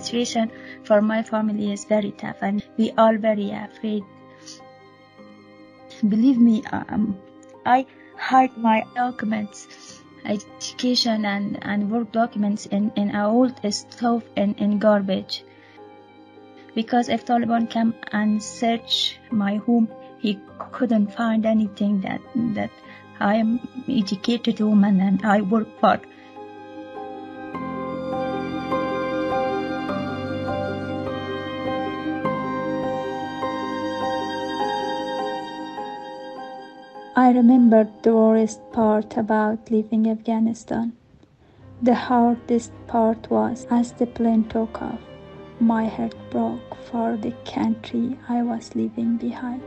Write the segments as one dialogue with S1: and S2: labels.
S1: situation for my family is very tough and we are very afraid. Believe me, um, I hide my documents, education and, and work documents in, in a old stove in, in garbage. Because if Taliban came and search my home, he couldn't find anything that that I am educated woman and I work for.
S2: I remember the worst part about leaving Afghanistan. The hardest part was as the plane took off, my heart broke for the country I was leaving behind.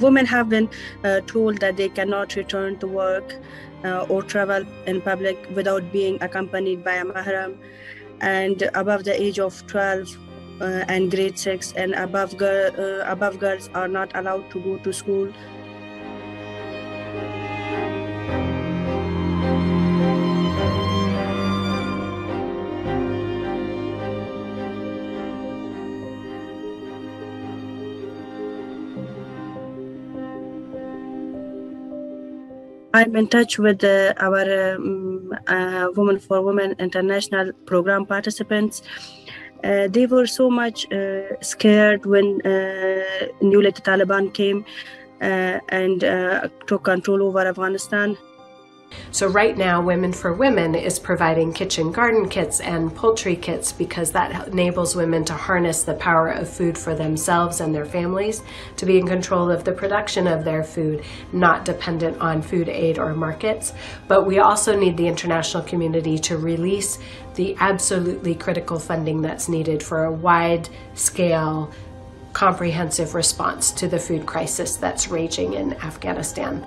S3: Women have been uh, told that they cannot return to work uh, or travel in public without being accompanied by a mahram. And above the age of 12 uh, and grade 6 and above, girl, uh, above girls are not allowed to go to school. I'm in touch with uh, our um, uh, Women for Women International program participants. Uh, they were so much uh, scared when uh, newly the Taliban came uh, and took control over Afghanistan.
S4: So, right now, Women for Women is providing kitchen garden kits and poultry kits because that enables women to harness the power of food for themselves and their families, to be in control of the production of their food, not dependent on food aid or markets. But we also need the international community to release the absolutely critical funding that's needed for a wide scale, comprehensive response to the food crisis that's raging in Afghanistan.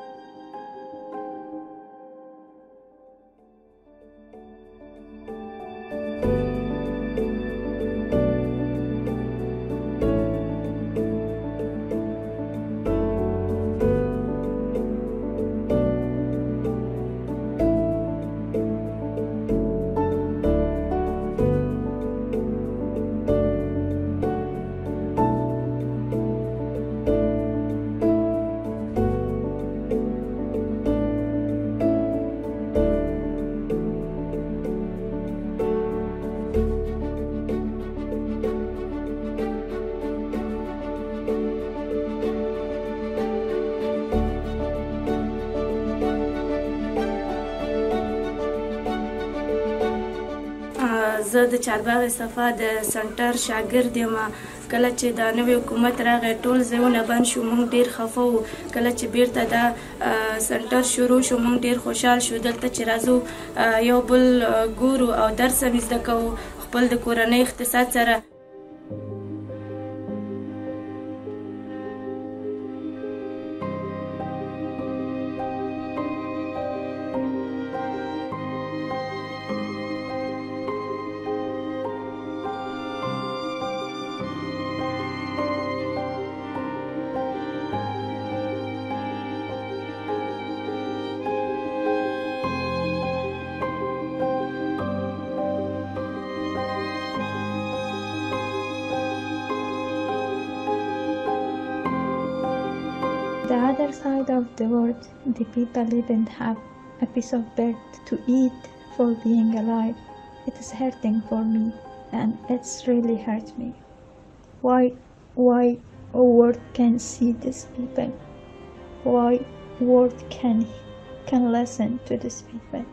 S5: زه د چارباغ صفا د سنټر شاګرد یم. کله چې دا نوې حکومت راغی ټول ځایونه بند شو مونږ ډیر خفه وو. کله چې بیرته دا سنټر شروع شو مونږ ډیر خوشحال شو. دلته چې راځو یو بل ګورو او درس هم زده کوو. خپل د کورنۍ اقتصاد سره
S2: The other side of the world, the people even have a piece of bread to eat for being alive. It is hurting for me and it's really hurt me. Why, why a world can see these people? Why world can, can listen to these people?